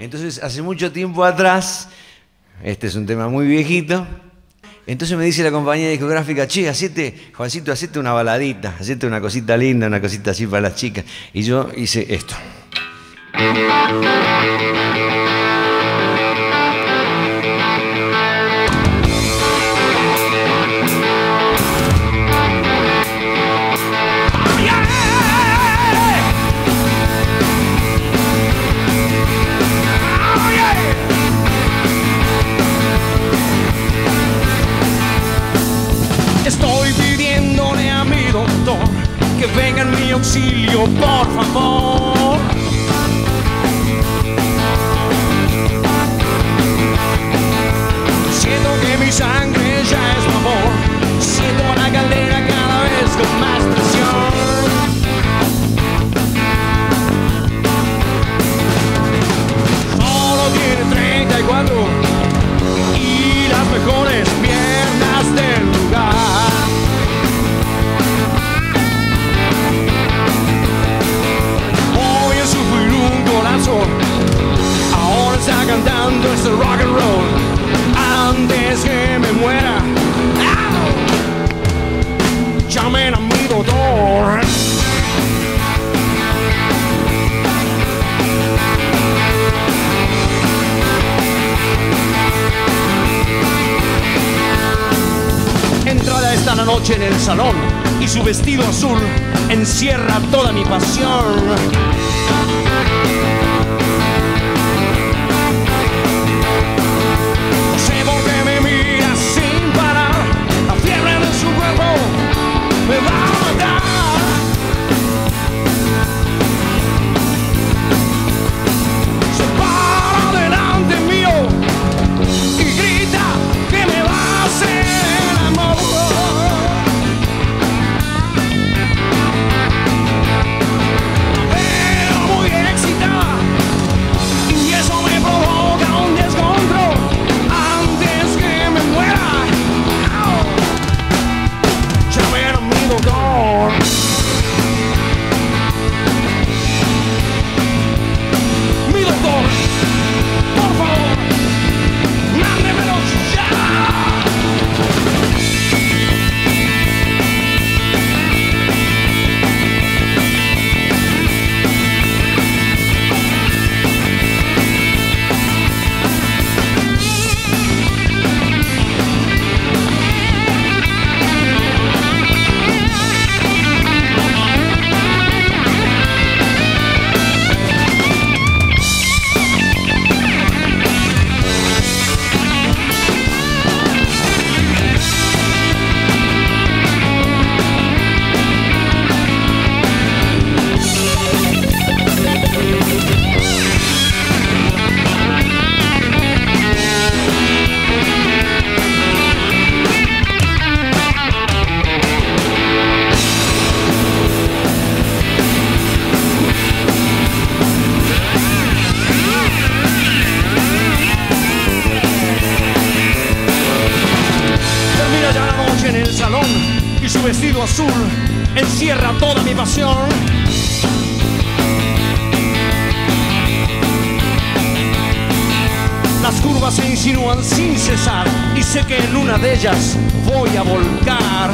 Entonces, hace mucho tiempo atrás, este es un tema muy viejito, entonces me dice la compañía discográfica, che, hacete, Juancito, hacete una baladita, hacete una cosita linda, una cosita así para las chicas. Y yo hice esto. La noche en el salón y su vestido azul encierra toda mi pasión. Termina ya la noche en el salón y su vestido azul encierra toda mi pasión. Las curvas se insinúan sin cesar y sé que en una de ellas voy a volcar.